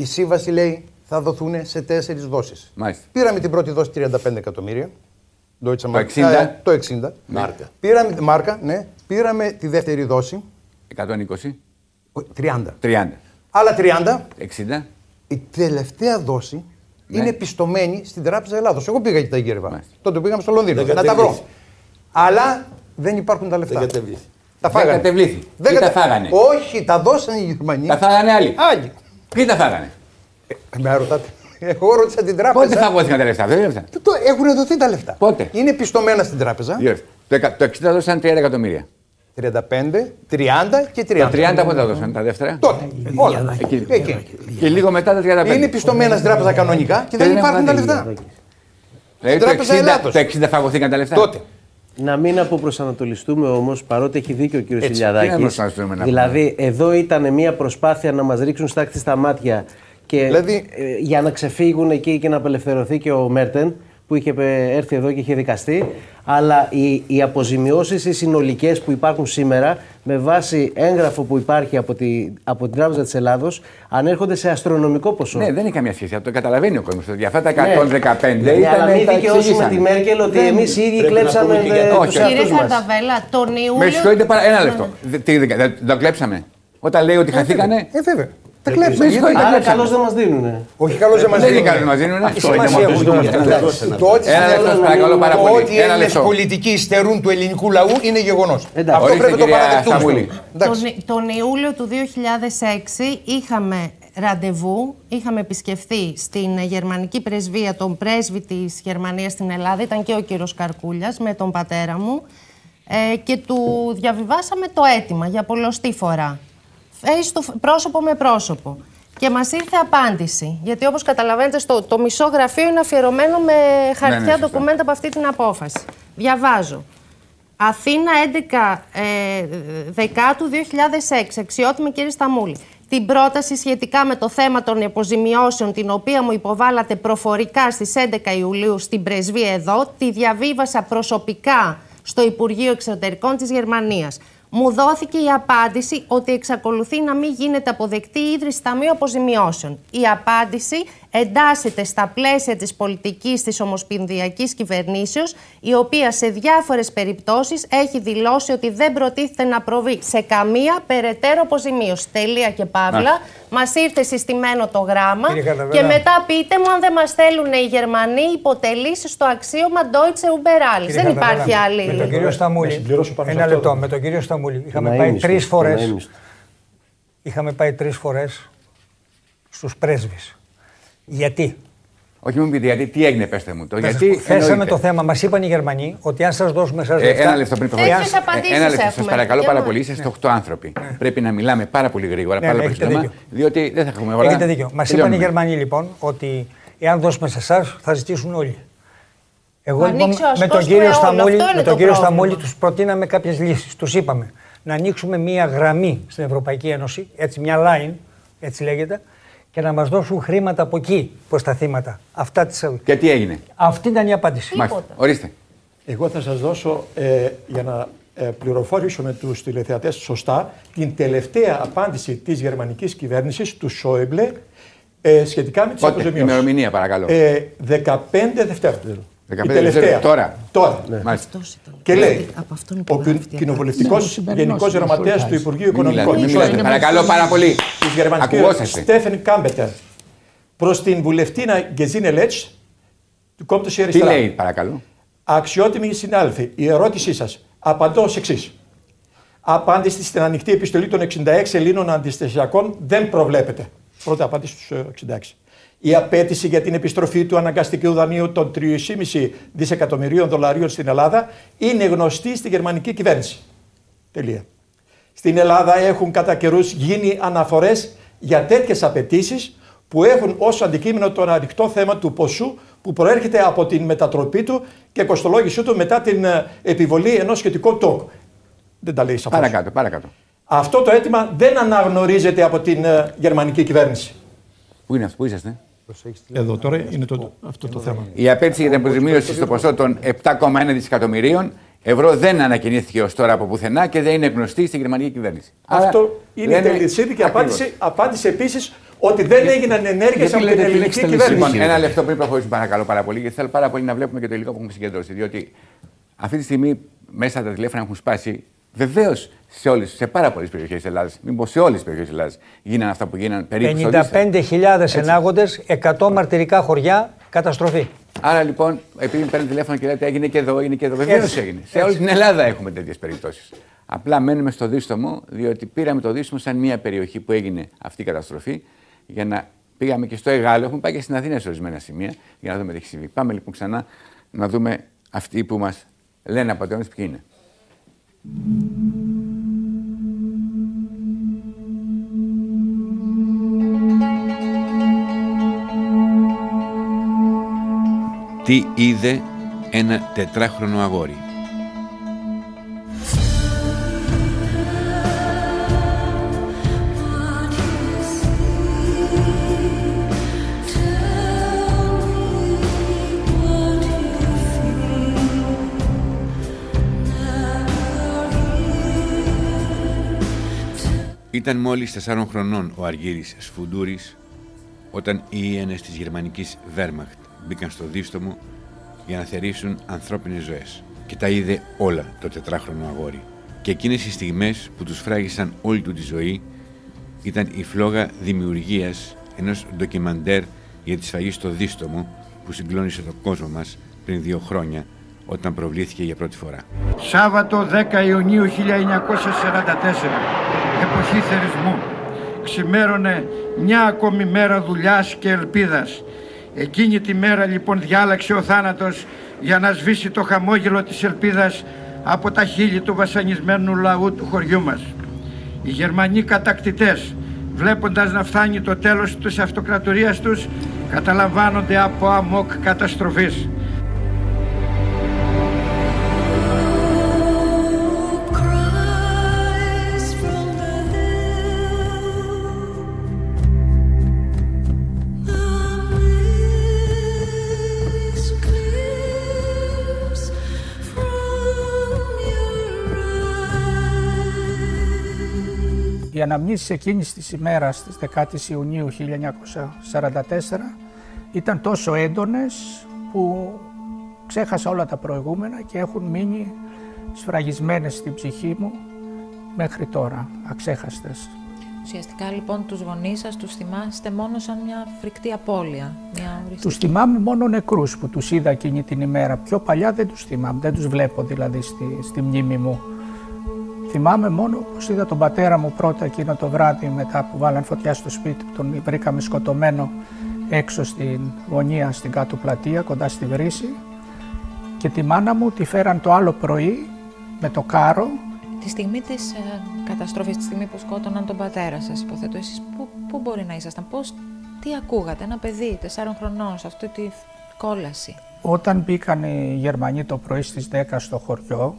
Η σύμβαση λέει θα δοθούν σε τέσσερις δόσεις. Μάλιστα. Πήραμε την πρώτη δόση 35 εκατομμύρια. Deutsche Το Mark. 60. Ε, το 60. Μάρκα. Πήραμε, μάρκα, ναι. Πήραμε τη δεύτερη δόση. 120, ο, 30. 30, Άλλα 30. 60. Η τελευταία δόση είναι πιστωμένη στην Τράπεζα Ελλάδος. Εγώ πήγα και τα γύρευα. Ναι. Μάλιστα. Τότε πήγαμε στο Λονδίνο. Δεν Να τα βρω. κατεβλήθη. Αλλά δεν υπάρχουν τα λεφτά. Δεν κατεβλήθη. Τα Δεν φάγανε. κατεβλήθη. Δεν Ή τα κατε- φάγανε; Όχι, τα δώσανε οι Γερμανοί. Τα φάγανε άλλοι. Άλλοι. Ποιοι τα φάγανε; Ε, Με ρωτάτε. Εγώ ρώτησα την τράπεζα. Πότε φαγώθηκαν τα λεφτά, δεν είναι λεφτά. Το- Έχουν δοθεί τα λεφτά. Πότε; Είναι πιστωμένα στην τράπεζα. Διόρθω. Το εκα- Το 60 δώσαν 30 εκατομμύρια. 35, 30 και 30. Τα 30 πότε τα δώσαν, τα δεύτερα; Τότε. Όλα. Εκεί. Εκεί. Και λίγο μετά τα 35. Είναι πιστωμένα στην τράπεζα κανονικά και δεν δεν υπάρχουν τα έχουν λεφτά. Δηλαδή το Τράπεζα 60, Ελλάδος. το 60 φαγωθήκαν τα λεφτά; Τότε. Να μην αποπροσανατολιστούμε όμως, παρότι έχει δίκιο ο κύριος Έτσι, τι να Ηλιαδάκη. προσανατολιστούμε να Δηλαδή, εδώ ήταν μια προσπάθεια να μας ρίξουν στάχτη στα μάτια και Δηλαδή- ε, για να ξεφύγουν εκεί και να απελευθερωθεί και ο Μέρτεν που είχε ε, έρθει εδώ και είχε δικαστεί. Αλλά οι, οι αποζημιώσεις οι συνολικές που υπάρχουν σήμερα, με βάση έγγραφο που υπάρχει από, τη, από την Τράπεζα της Ελλάδος, ανέρχονται σε αστρονομικό ποσό. Ναι, δεν έχει καμία σχέση. Αυτό το καταλαβαίνει ο κόσμος. Για αυτά τα 115 Ναι, ήταν. αλλά μην τα δικαιώσουμε εξηγήσανε. τη Μέρκελ ότι Δεν- εμείς οι ίδιοι πρέπει να κλέψαμε πούμε και για- ε, Όχι, τους όχι. εαυτούς Κύριε μας. Καρταβέλα, τον Ιούλιο. Με συγχωρείτε πάρα ένα λεπτό. Δεν- τι, δεν- δεν το κλέψαμε. Όταν λέει ότι χαθήκανε. Ε, βέβαια. Τα Με κλέψανε. συγχωρείτε, τα Άρα κλέψαμε; καλώς δεν μας δίνουν. Όχι, καλώς δεν μας Δεν είναι καλό να μα δίνουν. Αυτό είναι μόνο το ζητούμενο. Το ότι Ένα λεπτό, σας παρακαλώ πάρα το πολύ. ότι οι Ένα Έλληνες λεπτό. πολιτικοί υστερούν του ελληνικού λαού είναι γεγονός. Εντάξει. Αυτό Ορίστε, πρέπει να το κυρία παραδεχτούμε. Σταμούλη. Εντάξει. Τον, τον Ιούλιο του 2006 είχαμε ραντεβού, είχαμε επισκεφθεί στην γερμανική πρεσβεία, τον πρέσβη της Γερμανίας στην Ελλάδα, ήταν και ο κύριος Καρκούλιας με τον πατέρα μου ε, και του διαβιβάσαμε το αίτημα για πολλωστή φορά. Face to- πρόσωπο με πρόσωπο. Και μας ήρθε απάντηση. Γιατί όπως καταλαβαίνετε, στο, το μισό γραφείο είναι αφιερωμένο με χαρτιά ναι, σωστά. ντοκουμέντα από αυτή την απόφαση. Διαβάζω. Αθήνα 11 ε, Δεκάτου 2006. Αξιότιμη κύριε Σταμούλη. Την πρόταση σχετικά με το θέμα των αποζημιώσεων, την οποία μου υποβάλατε προφορικά στις 11 Ιουλίου στην πρεσβεία εδώ, τη διαβίβασα προσωπικά στο Υπουργείο Εξωτερικών της Γερμανίας. Μου δόθηκε η απάντηση ότι εξακολουθεί να μην γίνεται αποδεκτή η ίδρυση Ταμείου Αποζημιώσεων. Η απάντηση εντάσσεται στα πλαίσια της πολιτικής της Ομοσπονδιακής Κυβερνήσεως, η οποία σε διάφορες περιπτώσεις έχει δηλώσει ότι δεν προτίθεται να προβεί σε καμία περαιτέρω αποζημίωση. Τελεία και παύλα. Μας ήρθε συστημένο το γράμμα Κύριε Καρναβέλα. και μετά πείτε μου αν δεν μας στέλνουν οι Γερμανοί υποτελήσει στο αξίωμα Deutsche Uber Alles. Δεν υπάρχει άλλη. Με τον κύριο Σταμούλη. συμπληρώσω πάνω σε Ένα αυτό. λεπτό. Με τον κύριο Σταμούλη. Είχαμε Να πάει ήμιστο, τρει να φορές. ήμιστο. Είχαμε πάει τρεις φορές στους πρέσβεις. Γιατί; Όχι, μου πείτε γιατί, τι έγινε, πέστε μου. Το Θα σας γιατί. πω, Θέσαμε εννοείται. το θέμα. Μας είπαν οι Γερμανοί ότι αν σας δώσουμε εσά Ε, λεφτά. ένα λεπτό πριν προχωρήσουμε. Τέτοιες απαντήσεις ένα λεπτό, σας έχουμε; παρακαλώ Για πάρα να- πολύ. Είσαστε 8 άνθρωποι. Πρέπει να μιλάμε πάρα πολύ γρήγορα, Ναι, πάρα ναι, πολύ έχετε σύντομα. δίκιο. Διότι δεν θα έχουμε ώρα. Έχετε δίκιο. Μας είπαν οι Τελειώνουμε. Γερμανοί λοιπόν ότι εάν δώσουμε σε εσάς θα ζητήσουν όλοι. Εγώ Θα λοιπόν ανοίξει ο με ασκός τον του κύριο αιώλου. Σταμούλη, Αυτό είναι με τον το κύριο πρόβλημα. Σταμούλη τους προτείναμε κάποιες λύσεις. Τους είπαμε να ανοίξουμε μία γραμμή στην Ευρωπαϊκή Ένωση, έτσι μια line, έτσι λέγεται, και να μας δώσουν χρήματα από εκεί προς τα θύματα. Αυτά τις... Και τι έγινε; Αυτή ήταν η απάντηση. Μάλιστα. Ορίστε. Εγώ θα σας δώσω, ε, για να ε, πληροφορήσουμε τους τηλεθεατές σωστά, την τελευταία απάντηση της γερμανικής κυβέρνησης, του Σόιμπλε, ε, σχετικά με τις Πότε, αποζημιώσεις. ημερομηνία παρακαλώ. Ε, 15 Δευτέρου. 15 Η τελευταία. Δευτέρου, τώρα. Τώρα. Μάλιστα. Και λέει, Από αυτόν ο υπογράφει κυ- η κοινοβουλευτικός Ναι, ο σημερινός γενικός είναι γραμματέας Σολτάης. του Υπουργείου Μην μιλάτε, Οικονομικών μην του μιλάτε. Παρακαλώ πάρα πολύ. της γερμανικής Ακουγόσαστε. Στέφεν Κάμπετερ προς την βουλευτήνα Γκεζίνε Λέτς του κόμματος η Τι αριστερά. λέει, παρακαλώ. Αξιότιμοι συνάδελφοι, η ερώτησή σας απαντώ ως εξής. Απάντηση στην ανοιχτή επιστολή των 66 Ελλήνων αντιστασιακών δεν προβλέπεται. Πρώτα απάντηση στους 66. Η απέτηση για την επιστροφή του αναγκαστικού δανείου των 3,5 δισεκατομμυρίων δολαρίων στην Ελλάδα είναι γνωστή στη γερμανική κυβέρνηση. Τελεία. Στην Ελλάδα έχουν κατά καιρούς γίνει αναφορές για τέτοιες απαιτήσεις που έχουν ως αντικείμενο το ανοιχτό θέμα του ποσού που προέρχεται από την μετατροπή του και κοστολόγησή του μετά την ε, επιβολή ενός σχετικού τόκου. Δεν τα λέει σαφώς. Παρακάτω, παρακάτω. Αυτό το αίτημα δεν αναγνωρίζεται από την ε, γερμανική κυβέρνηση. Πού είναι αυτό, πού είσαστε; Εδώ τώρα είναι το, αυτό το θέμα. Η απέτηση για την αποζημίωση στο ποσό των 7,1 δισεκατομμυρίων ευρώ δεν ανακοινήθηκε ως τώρα από πουθενά και δεν είναι γνωστή στην γερμανική κυβέρνηση. Άρα, Αυτό είναι λένε η τελεσίδικη ακριβώς. απάντηση. Απάντηση επίσης ότι δεν έγιναν ενέργειες Γιατί από την λέτε την ελληνική έξταλη κυβέρνηση. Λοιπόν, ένα λεπτό πριν προχωρήσουμε, παρακαλώ πάρα πολύ, γιατί θέλω πάρα πολύ να βλέπουμε και το υλικό που έχουμε συγκεντρώσει. Διότι αυτή τη στιγμή μέσα τα τηλέφωνα έχουν σπάσει. Βεβαίως σε, όλες, σε πάρα πολλές περιοχές της Ελλάδας, μην πω σε όλες τις περιοχές της Ελλάδας, γίνανε αυτά που γίνανε περίπου στο Δίστα. 55.000 ενάγοντες, 100 μαρτυρικά χωριά, καταστροφή. Άρα λοιπόν, επειδή παίρνει τηλέφωνο και λέτε έγινε και εδώ, έγινε και εδώ. Βεβαίως Έτσι. έγινε. Σε όλη την Ελλάδα έχουμε τέτοιες περιπτώσεις. Απλά μένουμε στο Δίστομο, διότι πήραμε το Δίστομο σαν μια περιοχή που έγινε αυτή η καταστροφή. Για να πήγαμε και στο Εγάλο, έχουμε πάει και στην Αθήνα σε ορισμένα σημεία για να δούμε τι έχει συμβεί. Πάμε λοιπόν ξανά να δούμε αυτοί που μας λένε απαταιώνες ποιοι είναι. Τι είδε ένα τετράχρονο αγόρι. Ήταν μόλις 4 χρονών ο Αργύρης Σφουντούρης όταν οι Ιένες της γερμανικής Wehrmacht μπήκαν στο δίστομο για να θερήσουν ανθρώπινες ζωές. Και τα είδε όλα το τετράχρονο αγόρι. Και εκείνες οι στιγμές που τους φράγισαν όλη του τη ζωή ήταν η φλόγα δημιουργίας ενός ντοκιμαντέρ για τη σφαγή στο δίστομο που συγκλώνησε τον κόσμο μας πριν δύο χρόνια όταν προβλήθηκε για πρώτη φορά. Σάββατο 10 Ιουνίου 1944, εποχή θερισμού. Ξημέρωνε μια ακόμη μέρα δουλειάς και ελπίδας. Εκείνη τη μέρα λοιπόν διάλεξε ο θάνατος για να σβήσει το χαμόγελο της ελπίδας από τα χείλη του βασανισμένου λαού του χωριού μας. Οι Γερμανοί κατακτητές βλέποντας να φτάνει το τέλος της αυτοκρατορίας τους καταλαμβάνονται από αμόκ καταστροφής. Οι αναμνήσεις εκείνης της ημέρας, της 10ης Ιουνίου 1944, ήταν τόσο έντονες που ξέχασα όλα τα προηγούμενα και έχουν μείνει σφραγισμένες στην ψυχή μου μέχρι τώρα, αξέχαστες. Ουσιαστικά λοιπόν τους γονείς σας τους θυμάστε μόνο σαν μια φρικτή απώλεια. Μια οριστική. Τους θυμάμαι μόνο νεκρούς που τους είδα εκείνη την ημέρα. Πιο παλιά δεν τους θυμάμαι, δεν τους βλέπω δηλαδή στη, στη μνήμη μου. Θυμάμαι μόνο πως είδα τον πατέρα μου πρώτα εκείνο το βράδυ μετά που βάλαν φωτιά στο σπίτι που τον βρήκαμε σκοτωμένο έξω στην γωνία στην κάτω πλατεία κοντά στη βρύση και τη μάνα μου τη φέραν το άλλο πρωί με το κάρο Τη στιγμή της ε, καταστροφής, τη στιγμή που σκότωναν τον πατέρα σας, υποθέτω, εσείς πού, πού μπορεί να ήσασταν, πώς, τι ακούγατε, ένα παιδί τεσσάρων χρονών σε αυτή τη κόλαση; Όταν μπήκαν οι Γερμανοί το πρωί στις 10 στο χωριό,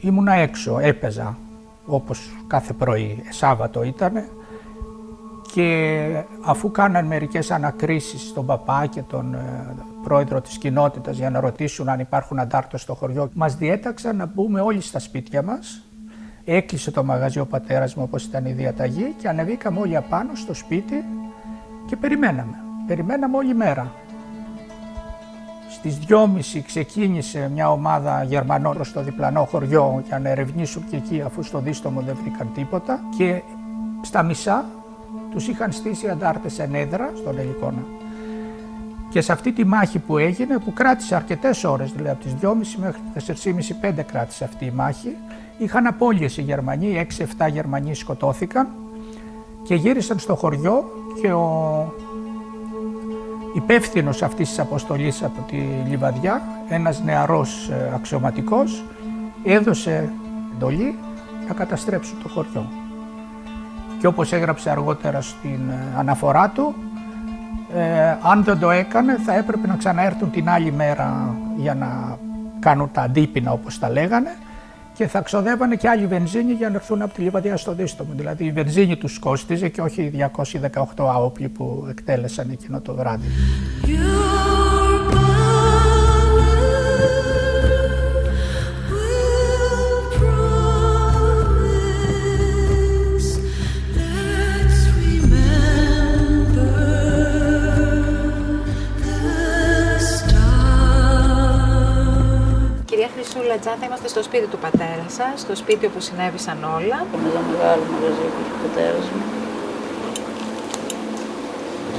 ήμουνα έξω, έπαιζα όπως κάθε πρωί, Σάββατο ήτανε και αφού κάναν μερικές ανακρίσεις στον παπά και τον ε, πρόεδρο της κοινότητας για να ρωτήσουν αν υπάρχουν αντάρτες στο χωριό, μας διέταξαν να μπούμε όλοι στα σπίτια μας. Έκλεισε το μαγαζί ο πατέρας μου όπως ήταν η διαταγή και ανεβήκαμε όλοι απάνω στο σπίτι και περιμέναμε. Περιμέναμε όλη μέρα. Στις 2.30 ξεκίνησε μια ομάδα Γερμανών στο διπλανό χωριό για να ερευνήσουν και εκεί αφού στο δίστομο δεν βρήκαν τίποτα και στα μισά τους είχαν στήσει αντάρτες εν έδρα στον Ελικόνα. Και σε αυτή τη μάχη που έγινε, που κράτησε αρκετές ώρες, δηλαδή από τις 2.30 μέχρι τις 4.30-5 κράτησε αυτή η μάχη, είχαν απώλειες οι Γερμανοί, 6-7 Γερμανοί σκοτώθηκαν και γύρισαν στο χωριό και ο υπεύθυνος αυτής της αποστολής από τη Λιβαδιά, ένας νεαρός ε, αξιωματικός, έδωσε εντολή να καταστρέψουν το χωριό. Και όπως έγραψε αργότερα στην ε, αναφορά του, ε, αν δεν το έκανε θα έπρεπε να ξαναέρθουν την άλλη μέρα για να κάνουν τα αντίπεινα όπως τα λέγανε και θα ξοδεύανε και άλλη βενζίνη για να έρθουν από τη Λιβαδιά στο δίστομο. Δηλαδή η βενζίνη τους κόστιζε και όχι οι 218 άοπλοι που εκτέλεσαν εκείνο το βράδυ. Your Σουλατζά, θα είμαστε στο σπίτι του πατέρα σας, στο σπίτι όπου συνέβησαν όλα. Ένα μεγάλο μαγαζί που είχε ο πατέρας μου.